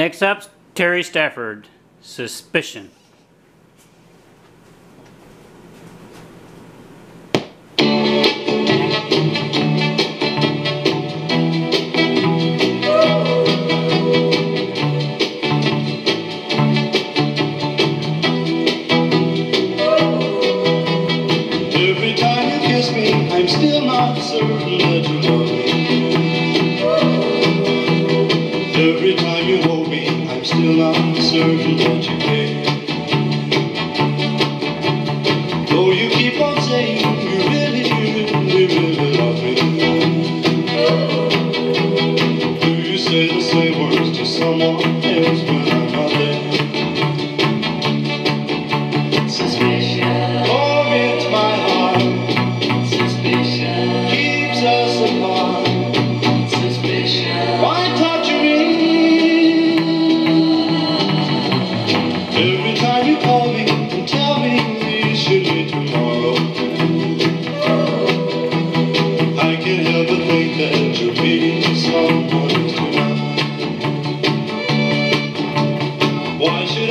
Next up, Terry Stafford, Suspicion. Every time you kiss me, I'm still not certain that you love me. Every time you hold me, I'm still not certain that you care. Though you keep on saying you really, really, really love me. Do you say the same words to someone else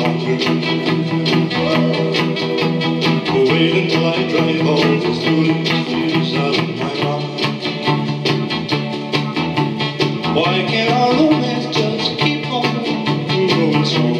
Wait until I drive all foolish fears out of my mind. Why can't our just keep on growing stronger?